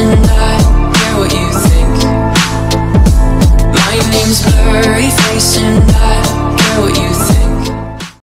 And I care what you think? My name's blurry.